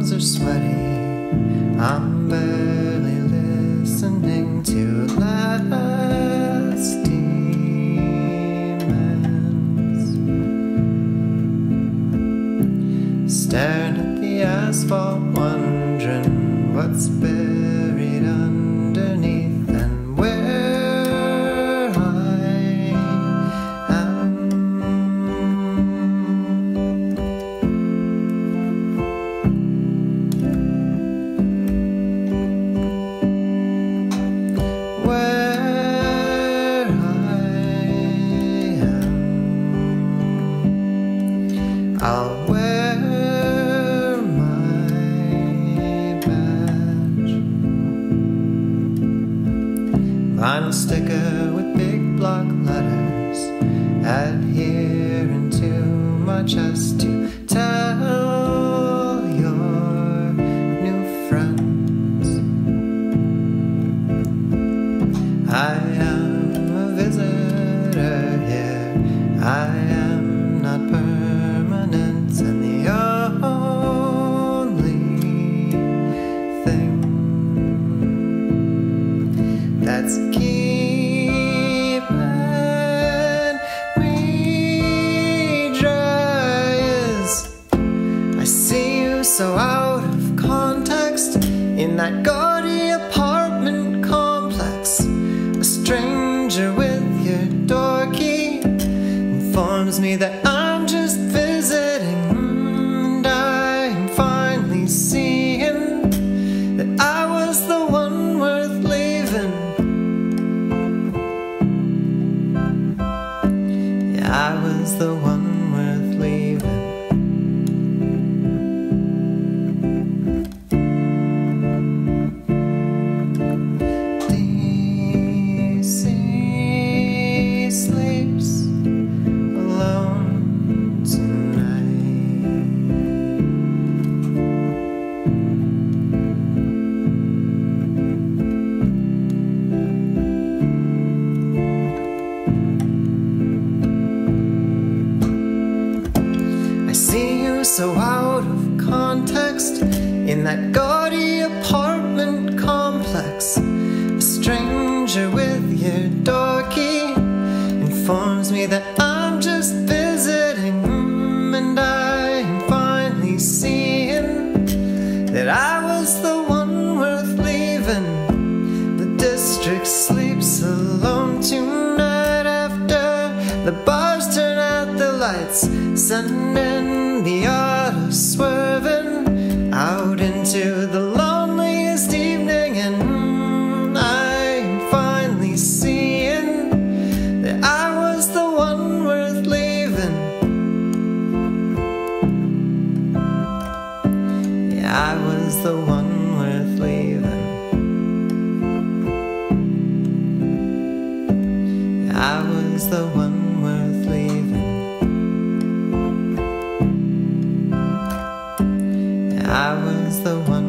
hands are sweaty. I'm barely listening to last demons. Staring at the asphalt, wondering what's been. Vinyl sticker with big block letters adhering to my chest to tell your new friends I am a visitor here. I that gaudy apartment complex. A stranger with your door key informs me that I'm just visiting, and I'm finally seeing that I was the one worth leaving. Yeah, I was the one so out of context in that gaudy apartment complex. A stranger with your door key informs me that sending the auto swerving out into the loneliest evening, and I'm finally seeing that I was the one worth leaving. Yeah, I was the one worth leaving. Yeah, I was the one. I was the one.